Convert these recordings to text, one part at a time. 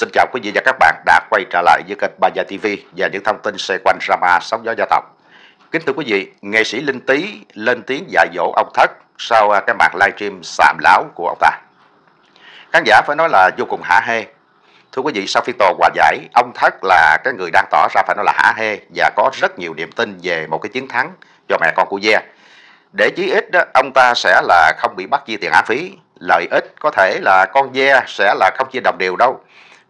Xin chào quý vị và các bạn đã quay trở lại với kênh Ba Gia TV và những thông tin xoay quanh drama sóng gió gia tộc. Kính thưa quý vị, nghệ sĩ Linh Tý lên tiếng dạy dỗ ông Thất sau à, cái màn livestream sạm láo của ông ta. Khán giả phải nói là vô cùng hả hê. Thưa quý vị, sau phiên tòa hòa giải, ông Thất là cái người đang tỏ ra phải nói là hả hê và có rất nhiều niềm tin về một cái chiến thắng cho mẹ con của Gia. Để chí ít đó, ông ta sẽ là không bị bắt chia tiền án phí. Lợi ích có thể là con Gia sẽ là không chia đồng đều đâu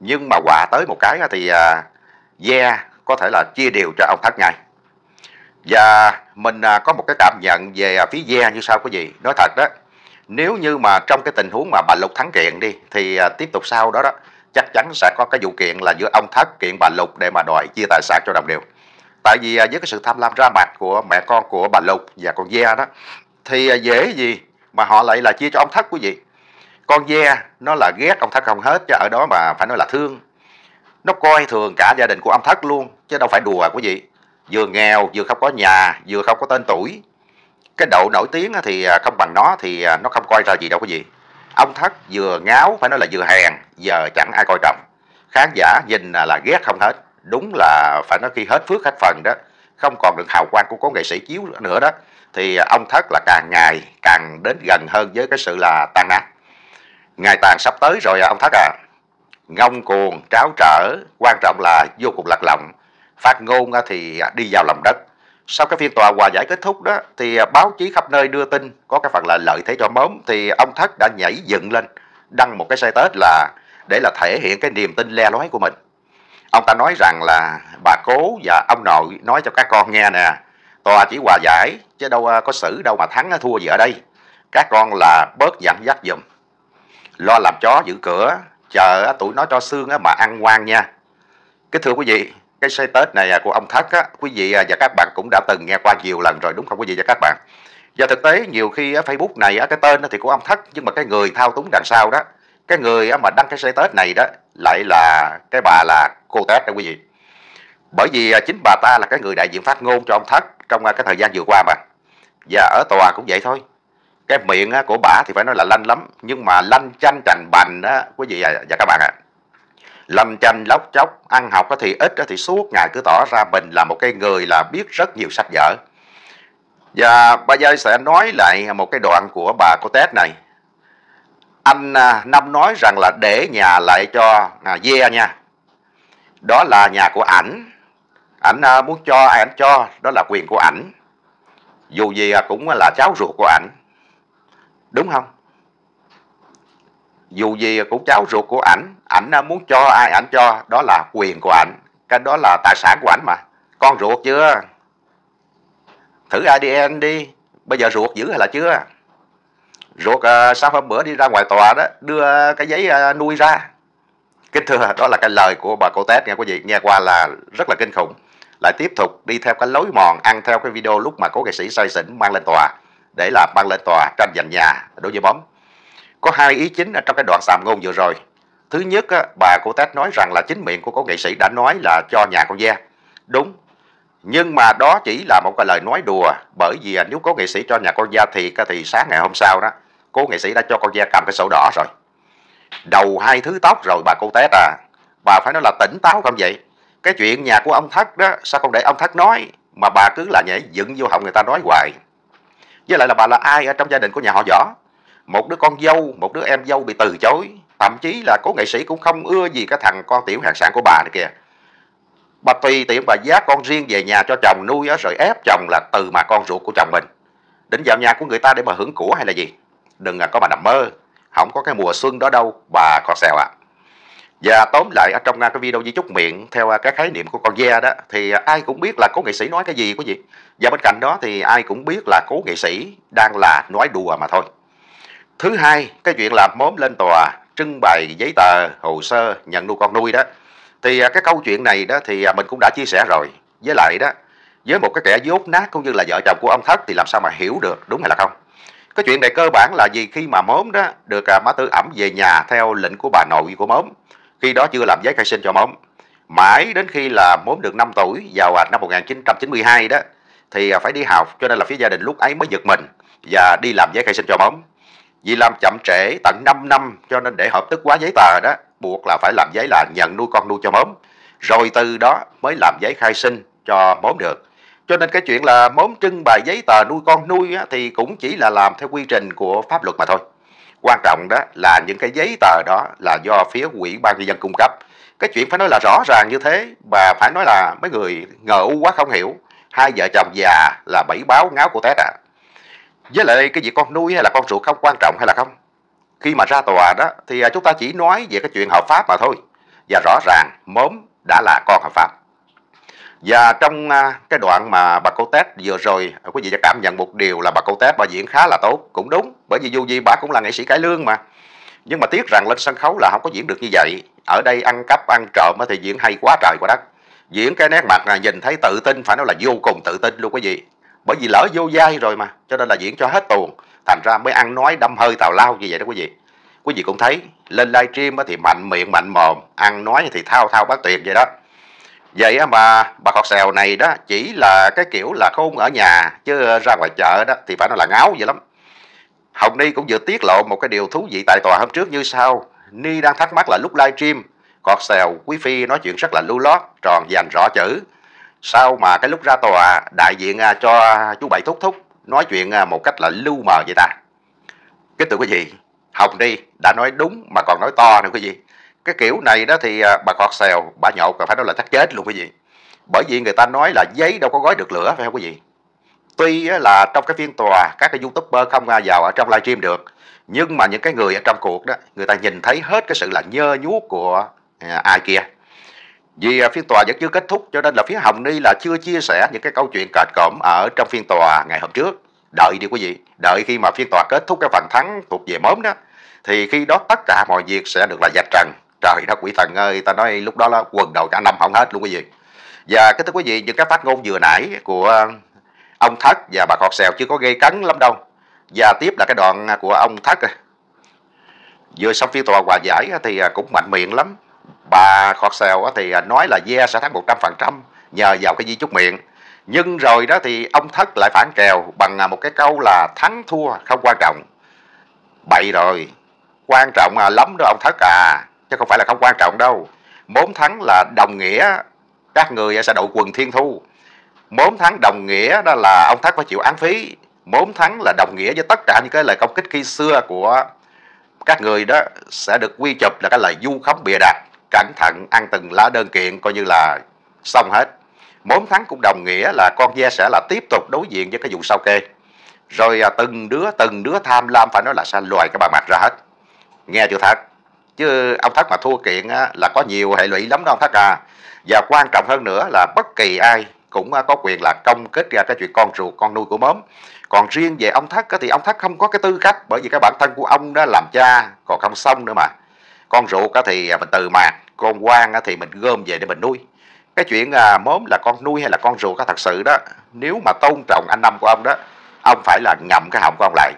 nhưng mà quả tới một cái thì à, Gia có thể là chia đều cho ông Thất ngay và mình à, có một cái cảm nhận về à, phía Gia như sau quý vị. Nói thật đó nếu như mà trong cái tình huống mà bà Lục thắng kiện đi thì à, tiếp tục sau đó đó chắc chắn sẽ có cái vụ kiện là giữa ông Thất kiện bà Lục để mà đòi chia tài sản cho đồng đều. Tại vì với cái sự tham lam ra mặt của mẹ con của bà Lục và con Gia đó thì dễ gì mà họ lại là chia cho ông Thất quý vị? Con ve nó là ghét ông thất không hết, chứ ở đó mà phải nói là thương. Nó coi thường cả gia đình của ông thất luôn, chứ đâu phải đùa quý vị vừa nghèo, vừa không có nhà, vừa không có tên tuổi. Cái độ nổi tiếng thì à, không bằng nó thì à, nó không coi ra gì đâu quý vị ông thất vừa ngáo, phải nói là vừa hèn, giờ chẳng ai coi trọng. Khán giả nhìn là ghét không hết. Đúng là phải nói khi hết phước hết phần đó. Không còn được hào quang của cố nghệ sĩ chiếu nữa đó. Thì à, ông thất là càng ngày càng đến gần hơn với cái sự là tan nát ngày tàn sắp tới rồi à, ông thất à. Ngông cuồng tráo trở quan trọng là vô cùng lạc lòng phát ngôn thì đi vào lòng đất. Sau cái phiên tòa hòa giải kết thúc đó thì báo chí khắp nơi đưa tin có cái phần là lợi thế cho mớm thì ông thất đã nhảy dựng lên đăng một cái xe tết là để là thể hiện cái niềm tin le lói của mình. Ông ta nói rằng là bà cố và ông nội nói cho các con nghe nè tòa chỉ hòa giải chứ đâu à, có xử đâu mà thắng thua gì ở đây. Các con là bớt dẫn dắt dùm lo làm chó giữ cửa chờ tụi nó cho xương mà ăn ngoan nha. Cái thưa quý vị cái xe tết này à, của ông thất á, quý vị à, và các bạn cũng đã từng nghe qua nhiều lần rồi đúng không quý vị và các bạn? Và thực tế nhiều khi Facebook này cái tên thì của ông thất nhưng mà cái người thao túng đằng sau đó cái người mà đăng cái xe tết này đó lại là cái bà là cô tết đó quý vị. Bởi vì à, chính bà ta là cái người đại diện phát ngôn cho ông thất trong cái thời gian vừa qua mà. Và ở tòa cũng vậy thôi cái miệng của bà thì phải nói là lanh lắm. Nhưng mà lanh chanh trành bành đó quý vị và các bạn ạ. À. lanh chanh lóc chóc ăn học thì ít thì suốt ngày cứ tỏ ra mình là một cái người là biết rất nhiều sách vở. Và bà giờ sẽ nói lại một cái đoạn của bà cô Tết này. Anh à, Năm nói rằng là để nhà lại cho à, Dê nha. Đó là nhà của ảnh. Ảnh à, muốn cho ai ảnh cho đó là quyền của ảnh. Dù gì à, cũng là cháu ruột của ảnh. Đúng không? Dù gì cũng cháu ruột của ảnh, ảnh à, muốn cho ai ảnh cho, đó là quyền của ảnh. Cái đó là tài sản của ảnh mà. Con ruột chưa? Thử ADN đi. Bây giờ ruột giữ hay là chưa? Ruột à, uh, sao hôm bữa đi ra ngoài tòa đó, đưa cái giấy à, nuôi ra. Kính thưa, đó là cái lời của bà cô Tết nghe quý vị. Nghe qua là rất là kinh khủng. Lại tiếp tục đi theo cái lối mòn, ăn theo cái video lúc mà có nghệ sĩ say xỉn mang lên tòa để là mang lên tòa tranh giành nhà đối với bóng. Có hai ý chính ở trong cái đoạn sàm ngôn vừa rồi. Thứ nhất, bà của Tết nói rằng là chính miệng của cố nghệ sĩ đã nói là cho nhà con Gia. Đúng. Nhưng mà đó chỉ là một cái lời nói đùa. Bởi vì à, nếu cố nghệ sĩ cho nhà con Gia thì thì sáng ngày hôm sau đó, cố nghệ sĩ đã cho con Gia cầm cái sổ đỏ rồi. Đầu hai thứ tóc rồi bà cô Tết à. Bà phải nói là tỉnh táo không vậy? Cái chuyện nhà của ông Thất đó, sao không để ông Thất nói? Mà bà cứ là nhảy dựng vô họng người ta nói hoài với lại là bà là ai ở trong gia đình của nhà họ võ? Một đứa con dâu, một đứa em dâu bị từ chối. Thậm chí là cố nghệ sĩ cũng không ưa gì cái thằng con tiểu hàng sản của bà này kìa. Bà tùy tiện bà giá con riêng về nhà cho chồng nuôi á, rồi ép chồng là từ mà con ruột của chồng mình. Đến vào nhà của người ta để mà hưởng của hay là gì? Đừng à, có mà nằm mơ. Không có cái mùa xuân đó đâu, bà con xèo ạ à. Và tóm lại ở trong à, cái video di chúc miệng theo à, cái khái niệm của con ve đó, thì ai cũng biết là có nghệ sĩ nói cái gì có gì. Và bên cạnh đó thì ai cũng biết là cố nghệ sĩ đang là nói đùa mà thôi. Thứ hai, cái chuyện làm mốm lên tòa, trưng bày giấy tờ, hồ sơ, nhận nuôi con nuôi đó. Thì à, cái câu chuyện này đó thì à, mình cũng đã chia sẻ rồi. Với lại đó, với một cái kẻ dốt nát cũng như là vợ chồng của ông Thất thì làm sao mà hiểu được đúng hay là không? Cái chuyện này cơ bản là gì khi mà mốm đó được à, má tư ẩm về nhà theo lệnh của bà nội của mốm khi đó chưa làm giấy khai sinh cho mốm mãi đến khi là mốm được 5 tuổi vào năm 1992 đó thì à, phải đi học cho nên là phía gia đình lúc ấy mới giật mình và đi làm giấy khai sinh cho móng vì làm chậm trễ tận 5 năm cho nên để hợp thức quá giấy tờ đó buộc là phải làm giấy là nhận nuôi con nuôi cho mớm, rồi từ đó mới làm giấy khai sinh cho mớm được. Cho nên cái chuyện là mớm trưng bày giấy tờ nuôi con nuôi á, thì cũng chỉ là làm theo quy trình của pháp luật mà thôi. Quan trọng đó là những cái giấy tờ đó là do phía quỹ ban nhân dân cung cấp. Cái chuyện phải nói là rõ ràng như thế và phải nói là mấy người ngờ u quá không hiểu. Hai vợ chồng già là bảy báo ngáo của Tết à. Với lại cái việc con nuôi hay là con ruột không quan trọng hay là không? Khi mà ra tòa đó thì à, chúng ta chỉ nói về cái chuyện hợp pháp mà thôi. Và rõ ràng mớm đã là con hợp pháp. Và trong à, cái đoạn mà bà cô Tết vừa rồi, quý vị sẽ cảm nhận một điều là bà cô Tết bà diễn khá là tốt, cũng đúng, bởi vì dù gì bà cũng là nghệ sĩ cải lương mà. Nhưng mà tiếc rằng lên sân khấu là không có diễn được như vậy. Ở đây ăn cắp, ăn trộm thì diễn hay quá trời quá đất. Diễn cái nét mặt là nhìn thấy tự tin, phải nói là vô cùng tự tin luôn quý vị. Bởi vì lỡ vô dai rồi mà, cho nên là diễn cho hết tuồng. Thành ra mới ăn nói đâm hơi tào lao như vậy đó quý vị. Quý vị cũng thấy, lên livestream thì mạnh miệng mạnh mồm, ăn nói thì thao thao bất tuyệt vậy đó. Vậy mà bà khọt xèo này đó chỉ là cái kiểu là khôn ở nhà chứ ra ngoài chợ đó thì phải nói là ngáo vậy lắm. Hồng Ni cũng vừa tiết lộ một cái điều thú vị tại tòa hôm trước như sau. Ni đang thắc mắc là lúc livestream, cọt xèo Quý Phi nói chuyện rất là lưu lót, tròn dành rõ chữ. Sao mà cái lúc ra tòa đại diện à, cho chú Bảy Thúc Thúc nói chuyện à, một cách là lưu mờ vậy ta? Kính thưa quý vị, Hồng đi đã nói đúng mà còn nói to nữa quý vị cái kiểu này đó thì à, bà cọt xèo bà nhột phải nói là chắc chết luôn quý vị bởi vì người ta nói là giấy đâu có gói được lửa phải không quý vị tuy là trong cái phiên tòa các cái youtuber không vào ở trong livestream được nhưng mà những cái người ở trong cuộc đó người ta nhìn thấy hết cái sự là nhơ nhuốc của À, ai kia. Vì à, phiên tòa vẫn chưa kết thúc, cho nên là phía Hồng Ni là chưa chia sẻ những cái câu chuyện cạch cộm ở trong phiên tòa ngày hôm trước. Đợi đi quý vị, đợi khi mà phiên tòa kết thúc cái phần thắng thuộc về mớm đó, thì khi đó tất cả mọi việc sẽ được là dạch trần. Trời đất quỷ thần ơi, ta nói lúc đó là quần đầu cả năm không hết luôn quý vị. Và cái thưa quý vị, những cái phát ngôn vừa nãy của ông thất và bà cọt xèo chưa có gây cấn lắm đâu. Và tiếp là cái đoạn của ông thất. Vừa xong phiên tòa hòa giải thì cũng mạnh miệng lắm bà khọt xèo thì à, nói là yeah, sẽ thắng một trăm phần trăm nhờ vào cái di chúc miệng. Nhưng rồi đó thì ông thất lại phản kèo bằng à, một cái câu là thắng thua không quan trọng. Bậy rồi, quan trọng à, lắm đó ông thất à chứ không phải là không quan trọng đâu. Bốn thắng là đồng nghĩa, các người sẽ đội quần thiên thu. Bốn thắng đồng nghĩa đó là ông thất phải chịu án phí. Bốn thắng là đồng nghĩa với tất cả những cái lời công kích khi xưa của các người đó sẽ được quy chụp là cái lời du khống bịa đặt cẩn thận ăn từng lá đơn kiện coi như là xong hết. Bốn thắng cũng đồng nghĩa là con ve sẽ là tiếp tục đối diện với cái vụ sao kê. Rồi à, từng đứa từng đứa tham lam phải nói là sao loài cái bà mặt ra hết. Nghe chưa thật chứ ông thất mà thua kiện á, là có nhiều hệ lụy lắm đó ông thất à. Và quan trọng hơn nữa là bất kỳ ai cũng à, có quyền là công kết ra cái chuyện con ruột con nuôi của mớm. Còn riêng về ông thất thì ông thất không có cái tư cách bởi vì cái bản thân của ông đó làm cha còn không xong nữa mà con ruột thì à, mình từ mạt con quan thì mình gom về để mình nuôi. Cái chuyện à, mớm là con nuôi hay là con ruột thật sự đó, nếu mà tôn trọng anh năm của ông đó, ông phải là ngậm cái họng của ông lại.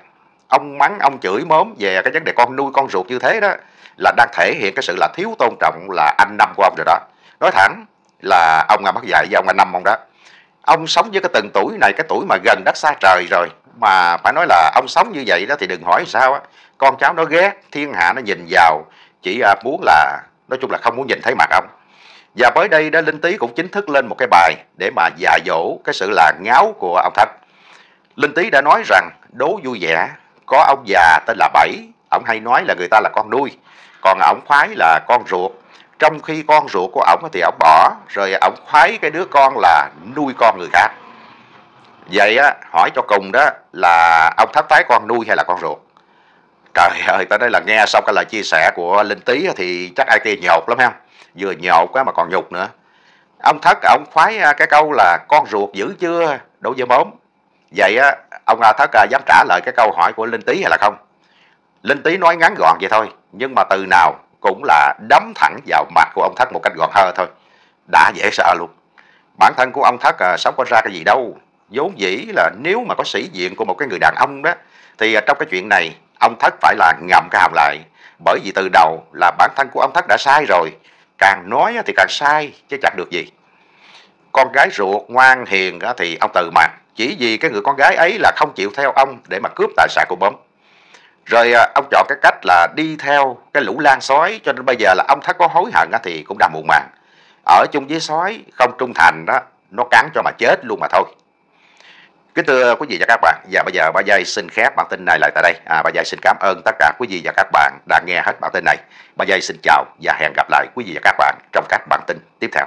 Ông mắng, ông chửi mớm về cái vấn đề con nuôi, con ruột như thế đó, là đang thể hiện cái sự là thiếu tôn trọng là anh năm của ông rồi đó. Nói thẳng là ông là mất dạy với ông anh năm ông đó. Ông sống với cái từng tuổi này, cái tuổi mà gần đất xa trời rồi, mà phải nói là ông sống như vậy đó thì đừng hỏi sao á. Con cháu nó ghét, thiên hạ nó nhìn vào chỉ à, muốn là nói chung là không muốn nhìn thấy mặt ông và mới đây đó Linh Tý cũng chính thức lên một cái bài để mà già dỗ cái sự là ngáo của ông Thách. Linh Tý đã nói rằng đố vui vẻ, có ông già tên là Bảy, ông hay nói là người ta là con nuôi, còn ông khoái là con ruột. Trong khi con ruột của ổng thì ổng bỏ, rồi ổng khoái cái đứa con là nuôi con người khác. Vậy á, hỏi cho cùng đó là ông Thất phái con nuôi hay là con ruột? Trời ơi, tới đây là nghe xong cái lời chia sẻ của Linh Tý thì chắc ai kia nhột lắm không? Vừa nhột quá mà còn nhục nữa. Ông Thất, ông khoái à, cái câu là con ruột giữ chưa đối với mớm. Vậy á, ông à, Thất à, dám trả lời cái câu hỏi của Linh Tý hay là không? Linh Tý nói ngắn gọn vậy thôi, nhưng mà từ nào cũng là đấm thẳng vào mặt của ông Thất một cách gọn hơ thôi. Đã dễ sợ luôn. Bản thân của ông Thất à, sống có ra cái gì đâu. vốn dĩ là nếu mà có sĩ diện của một cái người đàn ông đó, thì trong cái chuyện này, ông Thất phải là ngậm cái hàm lại. Bởi vì từ đầu là bản thân của ông Thất đã sai rồi. Càng nói thì càng sai, chứ chẳng được gì. Con gái ruột ngoan hiền thì ông từ mà. Chỉ vì cái người con gái ấy là không chịu theo ông để mà cướp tài sản của bấm Rồi à, ông chọn cái cách là đi theo cái lũ lan sói cho nên bây giờ là ông thất có hối hận thì cũng đã muộn màng. Ở chung với sói không trung thành đó, nó cắn cho mà chết luôn mà thôi. Kính thưa quý vị và các bạn, và bây giờ Ba Giai xin khép bản tin này lại tại đây. À, ba Giai xin cảm ơn tất cả quý vị và các bạn đã nghe hết bản tin này. Ba Giai xin chào và hẹn gặp lại quý vị và các bạn trong các bản tin tiếp theo.